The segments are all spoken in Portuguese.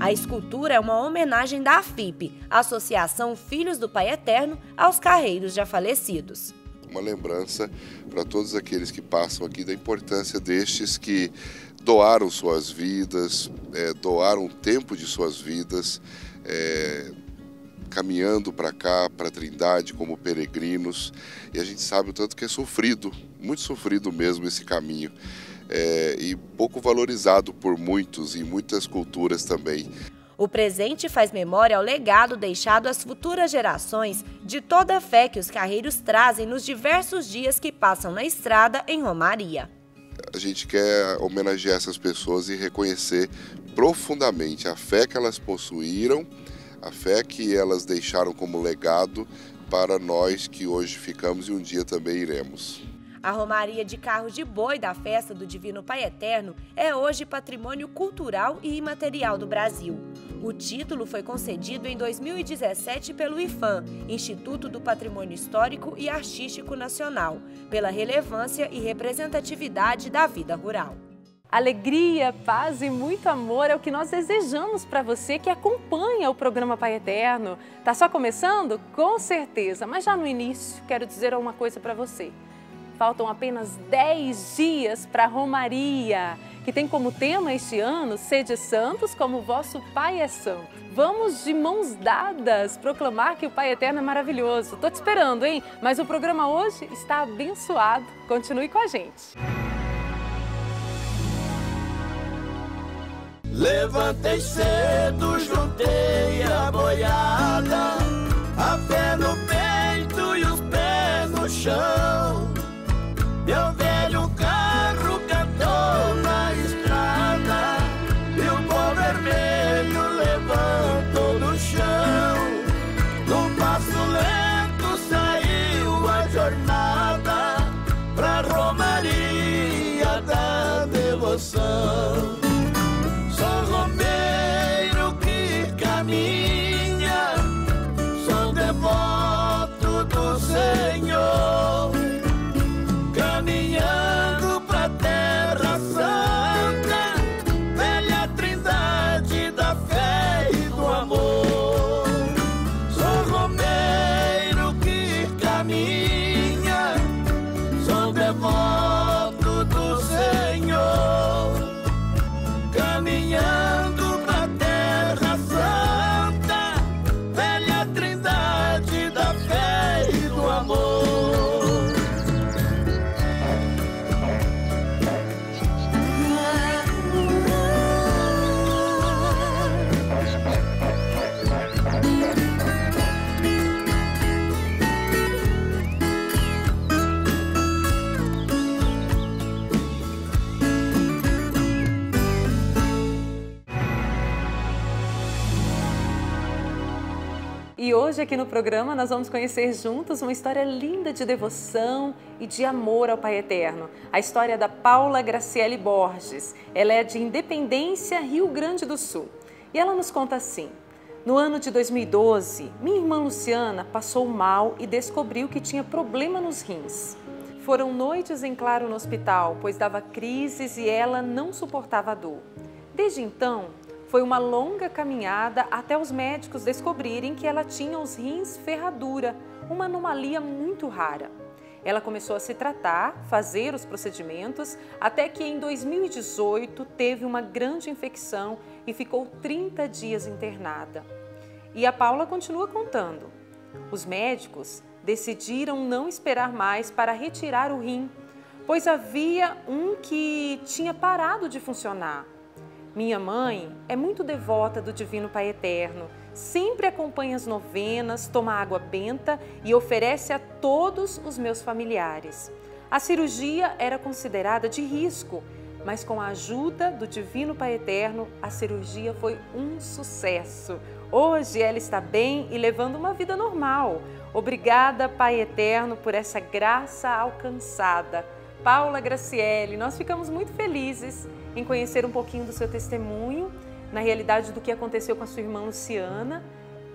A escultura é uma homenagem da AFIP, Associação Filhos do Pai Eterno, aos carreiros já falecidos. Uma lembrança para todos aqueles que passam aqui da importância destes que doaram suas vidas, é, doaram tempo de suas vidas, é, caminhando para cá, para a Trindade, como peregrinos, e a gente sabe o tanto que é sofrido, muito sofrido mesmo esse caminho, é, e pouco valorizado por muitos e muitas culturas também. O presente faz memória ao legado deixado às futuras gerações de toda a fé que os carreiros trazem nos diversos dias que passam na estrada em Romaria. A gente quer homenagear essas pessoas e reconhecer profundamente a fé que elas possuíram, a fé que elas deixaram como legado para nós que hoje ficamos e um dia também iremos. A Romaria de Carros de Boi da Festa do Divino Pai Eterno é hoje patrimônio cultural e imaterial do Brasil. O título foi concedido em 2017 pelo IFAM, Instituto do Patrimônio Histórico e Artístico Nacional, pela relevância e representatividade da vida rural. Alegria, paz e muito amor é o que nós desejamos para você que acompanha o programa Pai Eterno. Tá só começando? Com certeza, mas já no início quero dizer uma coisa para você. Faltam apenas 10 dias para a Romaria, que tem como tema este ano Sede Santos como vosso Pai é Santo. Vamos de mãos dadas proclamar que o Pai Eterno é maravilhoso. Tô te esperando, hein? Mas o programa hoje está abençoado. Continue com a gente. Levantei cedo, juntei a boiada, a fé no peito e os pés no chão. Hoje aqui no programa nós vamos conhecer juntos uma história linda de devoção e de amor ao Pai Eterno. A história da Paula Graciele Borges. Ela é de Independência, Rio Grande do Sul. E ela nos conta assim: No ano de 2012, minha irmã Luciana passou mal e descobriu que tinha problema nos rins. Foram noites em claro no hospital, pois dava crises e ela não suportava a dor. Desde então, foi uma longa caminhada até os médicos descobrirem que ela tinha os rins ferradura, uma anomalia muito rara. Ela começou a se tratar, fazer os procedimentos, até que em 2018 teve uma grande infecção e ficou 30 dias internada. E a Paula continua contando. Os médicos decidiram não esperar mais para retirar o rim, pois havia um que tinha parado de funcionar. Minha mãe é muito devota do Divino Pai Eterno, sempre acompanha as novenas, toma água benta e oferece a todos os meus familiares. A cirurgia era considerada de risco, mas com a ajuda do Divino Pai Eterno, a cirurgia foi um sucesso. Hoje ela está bem e levando uma vida normal. Obrigada, Pai Eterno, por essa graça alcançada. Paula Graciele, nós ficamos muito felizes em conhecer um pouquinho do seu testemunho, na realidade do que aconteceu com a sua irmã Luciana.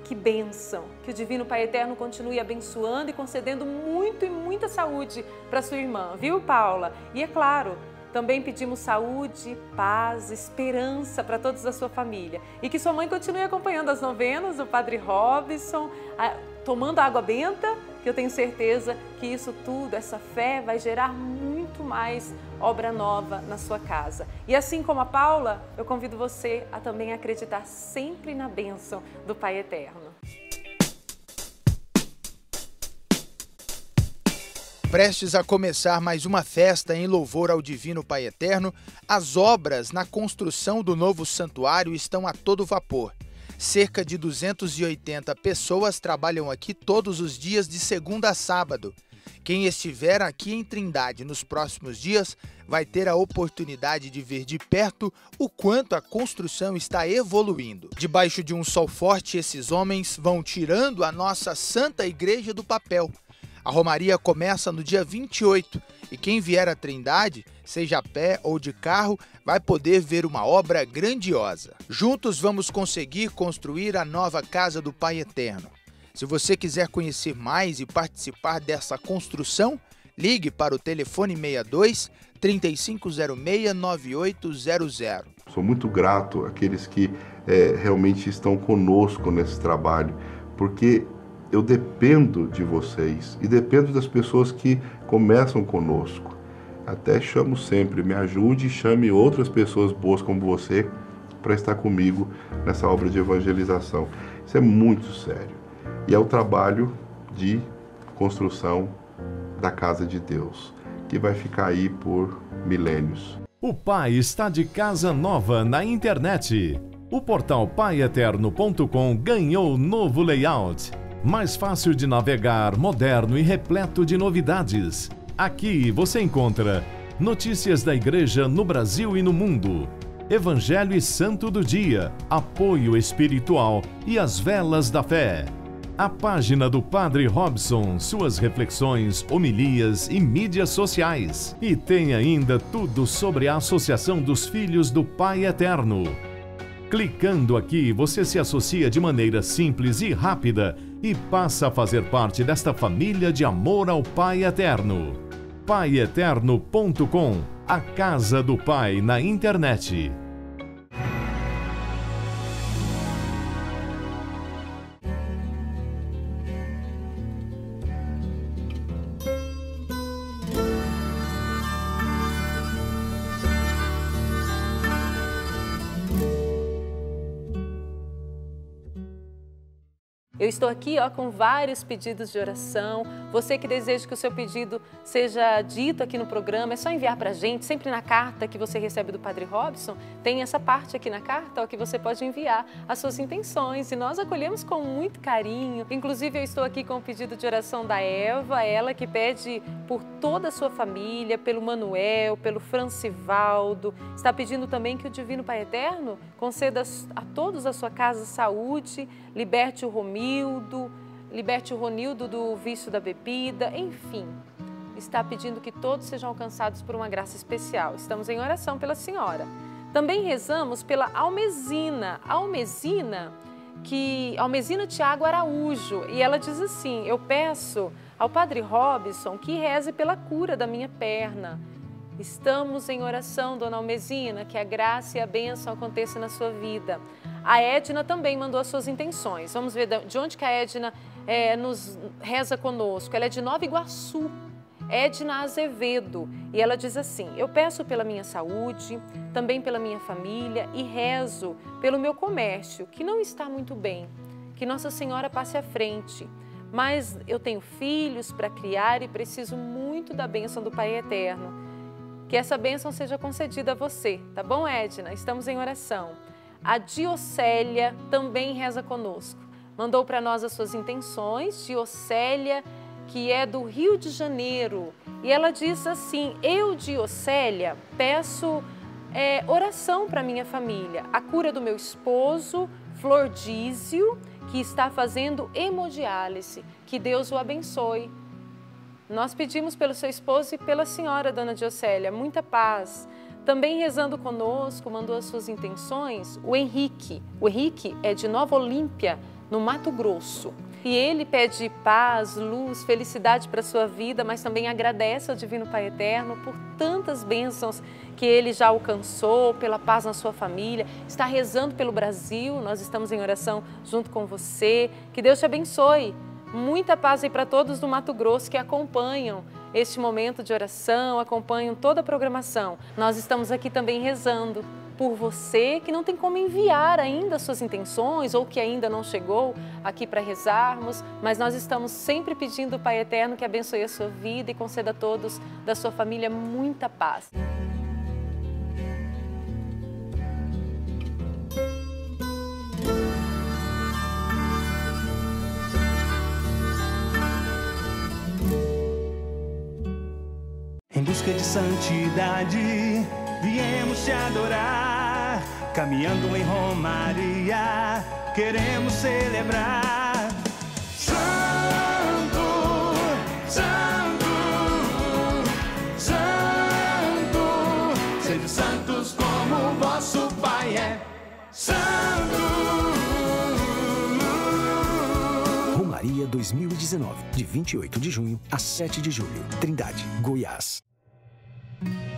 Que bênção! Que o Divino Pai Eterno continue abençoando e concedendo muito e muita saúde para sua irmã, viu, Paula? E é claro, Também pedimos saúde, paz, esperança para todos da sua família. E que sua mãe continue acompanhando as novenas do Padre Robson, tomando água benta, que eu tenho certeza que isso tudo, essa fé, vai gerar muito mais obra nova na sua casa. E assim como a Paula, eu convido você a também acreditar sempre na bênção do Pai Eterno. Prestes a começar mais uma festa em louvor ao Divino Pai Eterno, as obras na construção do novo santuário estão a todo vapor. Cerca de 280 pessoas trabalham aqui todos os dias de segunda a sábado. Quem estiver aqui em Trindade nos próximos dias vai ter a oportunidade de ver de perto o quanto a construção está evoluindo. Debaixo de um sol forte, esses homens vão tirando a nossa Santa Igreja do papel a Romaria começa no dia 28 e quem vier à Trindade, seja a pé ou de carro, vai poder ver uma obra grandiosa. Juntos vamos conseguir construir a nova casa do Pai Eterno. Se você quiser conhecer mais e participar dessa construção, ligue para o telefone 62 3506 9800. Sou muito grato àqueles que é, realmente estão conosco nesse trabalho, porque eu dependo de vocês e dependo das pessoas que começam conosco. Até chamo sempre, me ajude e chame outras pessoas boas como você para estar comigo nessa obra de evangelização. Isso é muito sério. E é o trabalho de construção da casa de Deus, que vai ficar aí por milênios. O Pai está de casa nova na internet. O portal paieternocom ganhou novo layout mais fácil de navegar, moderno e repleto de novidades. Aqui você encontra notícias da Igreja no Brasil e no mundo, Evangelho e Santo do Dia, apoio espiritual e as velas da fé. A página do Padre Robson, suas reflexões, homilias e mídias sociais. E tem ainda tudo sobre a Associação dos Filhos do Pai Eterno. Clicando aqui, você se associa de maneira simples e rápida e passa a fazer parte desta família de amor ao Pai Eterno. PaiEterno.com A Casa do Pai na internet. Estou aqui ó, com vários pedidos de oração. Você que deseja que o seu pedido seja dito aqui no programa, é só enviar para a gente, sempre na carta que você recebe do Padre Robson, tem essa parte aqui na carta ó, que você pode enviar as suas intenções e nós acolhemos com muito carinho. Inclusive, eu estou aqui com o pedido de oração da Eva, ela que pede por toda a sua família, pelo Manuel, pelo Francivaldo, está pedindo também que o Divino Pai Eterno conceda a todos a sua casa saúde, liberte o Romildo, liberte o Ronildo do vício da bebida, enfim. Está pedindo que todos sejam alcançados por uma graça especial. Estamos em oração pela senhora. Também rezamos pela Almesina. Almesina, que Almesina Tiago Araújo, e ela diz assim: "Eu peço ao Padre Robson que reze pela cura da minha perna. Estamos em oração, Dona Almesina, que a graça e a bênção aconteçam na sua vida. A Edna também mandou as suas intenções. Vamos ver de onde que a Edna é, nos reza conosco. Ela é de Nova Iguaçu, Edna Azevedo. E ela diz assim: Eu peço pela minha saúde, também pela minha família e rezo pelo meu comércio, que não está muito bem. Que Nossa Senhora passe à frente. Mas eu tenho filhos para criar e preciso muito da bênção do Pai Eterno. Que essa bênção seja concedida a você, tá bom, Edna? Estamos em oração. A Diocélia também reza conosco. Mandou para nós as suas intenções, Diocélia, que é do Rio de Janeiro. E ela diz assim: Eu, Diocélia, peço é, oração para minha família, a cura do meu esposo, Flordísio, que está fazendo hemodiálise. Que Deus o abençoe. Nós pedimos pelo seu esposo e pela senhora, dona Diocélia, muita paz. Também rezando conosco, mandou as suas intenções, o Henrique. O Henrique é de Nova Olímpia, no Mato Grosso. E ele pede paz, luz, felicidade para sua vida, mas também agradece ao Divino Pai Eterno por tantas bênçãos que ele já alcançou, pela paz na sua família. Está rezando pelo Brasil, nós estamos em oração junto com você. Que Deus te abençoe. Muita paz aí para todos do Mato Grosso que acompanham este momento de oração, acompanham toda a programação. Nós estamos aqui também rezando por você que não tem como enviar ainda suas intenções ou que ainda não chegou aqui para rezarmos, mas nós estamos sempre pedindo Pai Eterno que abençoe a sua vida e conceda a todos da sua família muita paz. Busca de santidade, viemos te adorar. Caminhando em Romaria, queremos celebrar. Santo, Santo, Santo, sede santos como vosso Pai é. Santo. Romaria 2019, de 28 de junho a 7 de julho, Trindade, Goiás. Bye.